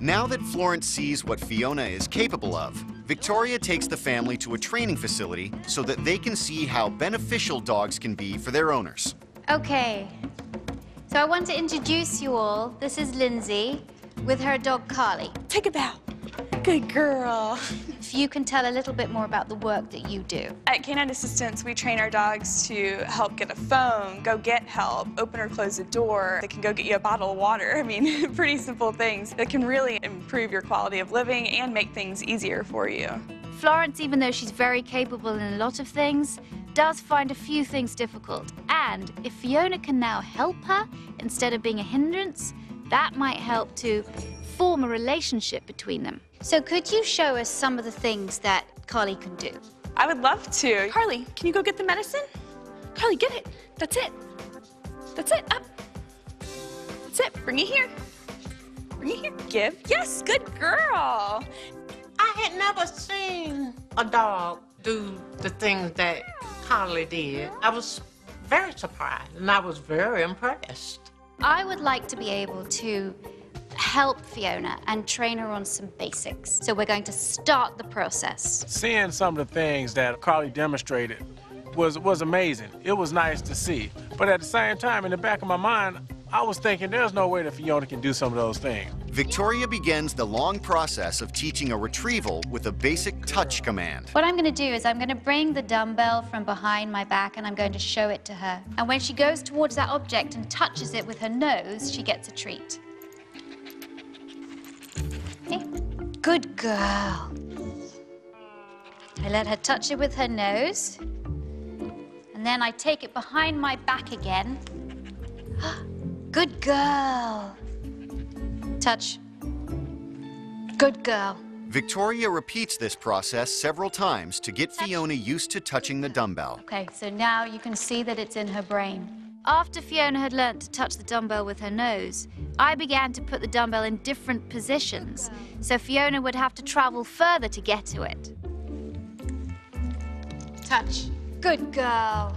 Now that Florence sees what Fiona is capable of, Victoria takes the family to a training facility so that they can see how beneficial dogs can be for their owners. Okay. So I want to introduce you all. This is Lindsay with her dog Carly. Take a bow. Good girl. If you can tell a little bit more about the work that you do. At Canine Assistance, we train our dogs to help get a phone, go get help, open or close a door. They can go get you a bottle of water. I mean, pretty simple things that can really improve your quality of living and make things easier for you. Florence, even though she's very capable in a lot of things, does find a few things difficult. And if Fiona can now help her instead of being a hindrance, that might help to form a relationship between them. So could you show us some of the things that Carly can do? I would love to. Carly, can you go get the medicine? Carly, get it. That's it. That's it. Up. That's it. Bring it here. Bring it here. Give. Yes, good girl. I had never seen a dog do the things that Carly did. I was very surprised and I was very impressed. I would like to be able to help Fiona and train her on some basics. So we're going to start the process. Seeing some of the things that Carly demonstrated was was amazing. It was nice to see. But at the same time, in the back of my mind, I was thinking there's no way that Fiona can do some of those things. Victoria begins the long process of teaching a retrieval with a basic touch command. What I'm going to do is I'm going to bring the dumbbell from behind my back and I'm going to show it to her. And when she goes towards that object and touches it with her nose, she gets a treat. Good girl. I let her touch it with her nose. And then I take it behind my back again. Good girl. Touch. Good girl. Victoria repeats this process several times to get Fiona used to touching the dumbbell. Okay, so now you can see that it's in her brain. After Fiona had learnt to touch the dumbbell with her nose, I began to put the dumbbell in different positions, so Fiona would have to travel further to get to it. Touch. Good girl.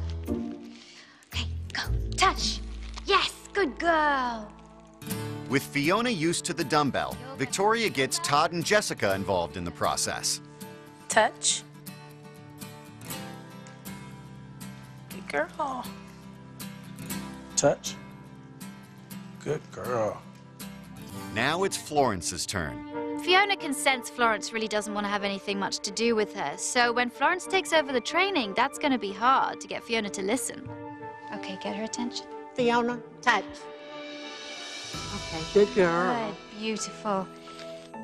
Okay, go. Touch. Yes, good girl. With Fiona used to the dumbbell, Victoria gets Todd and Jessica involved in the process. Touch. Good girl. Touch. Good girl. Now it's Florence's turn. Fiona can sense Florence really doesn't want to have anything much to do with her, so when Florence takes over the training, that's going to be hard to get Fiona to listen. Okay, get her attention. Fiona, touch. Okay, good girl. Good, beautiful.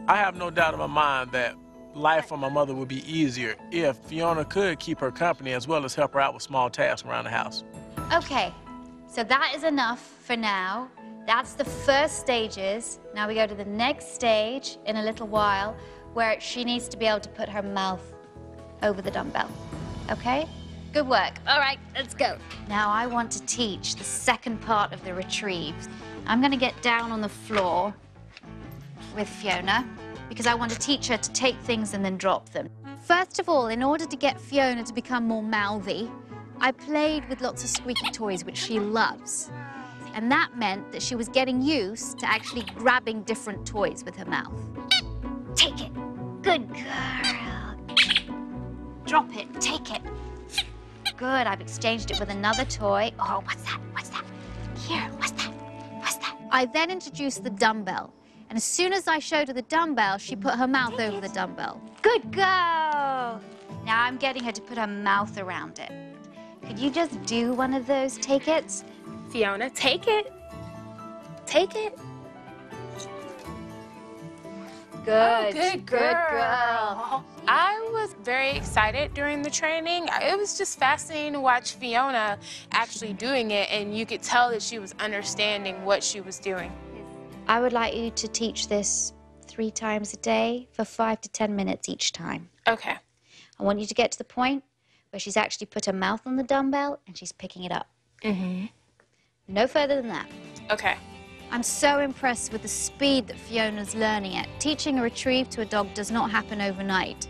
I have no doubt in my mind that life for my mother would be easier if Fiona could keep her company as well as help her out with small tasks around the house. Okay, so that is enough for now. That's the first stages. Now we go to the next stage in a little while where she needs to be able to put her mouth over the dumbbell. Okay? Good work. All right, let's go. Now I want to teach the second part of the retrieve. I'm going to get down on the floor with Fiona because I want to teach her to take things and then drop them. First of all, in order to get Fiona to become more mouthy, I played with lots of squeaky toys, which she loves. And that meant that she was getting used to actually grabbing different toys with her mouth. Take it. Good girl. Drop it. Take it. Good. I've exchanged it with another toy. Oh, what's that? What's that? Here. What's that? What's that? I then introduced the dumbbell. And as soon as I showed her the dumbbell, she put her mouth over the dumbbell. Good girl. Now I'm getting her to put her mouth around it. Could you just do one of those take its? Fiona, take it. Take it. Good. Oh, good Good girl. girl. I was very excited during the training. It was just fascinating to watch Fiona actually doing it, and you could tell that she was understanding what she was doing. I would like you to teach this three times a day for five to ten minutes each time. Okay. I want you to get to the point where she's actually put her mouth on the dumbbell and she's picking it up. Mm-hmm. No further than that. Okay. I'm so impressed with the speed that Fiona's learning at. Teaching a retrieve to a dog does not happen overnight.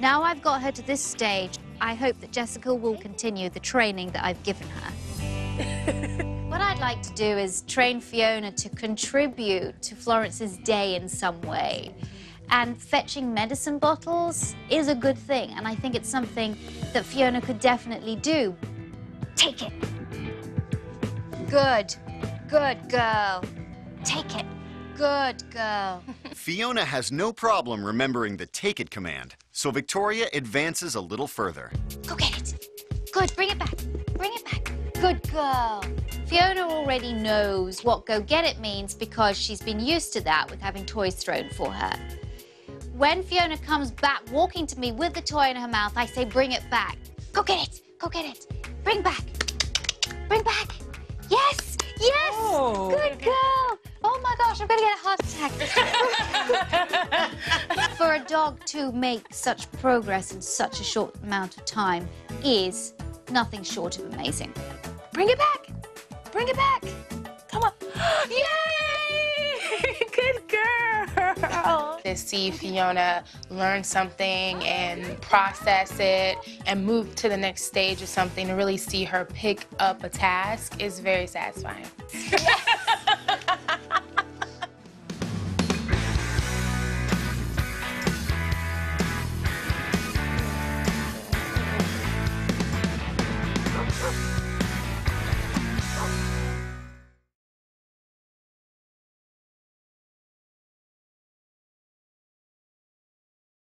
Now I've got her to this stage, I hope that Jessica will continue the training that I've given her. What I'd like to do is train Fiona to contribute to Florence's day in some way. And fetching medicine bottles is a good thing, and I think it's something that Fiona could definitely do. Take it. Good. Good girl. Take it. Good girl. Fiona has no problem remembering the take it command, so Victoria advances a little further. Go get it. Good. Bring it back. Bring it back. Good girl. Fiona already knows what go get it means because she's been used to that with having toys thrown for her. When Fiona comes back walking to me with the toy in her mouth, I say, bring it back. Go get it. Go get it. Bring back. Bring back. Yes. Yes. Oh. Good girl. Oh my gosh, I'm going to get a heart attack. For a dog to make such progress in such a short amount of time is nothing short of amazing. Bring it back. Bring it back. To see Fiona learn something and process it and move to the next stage of something, to really see her pick up a task is very satisfying.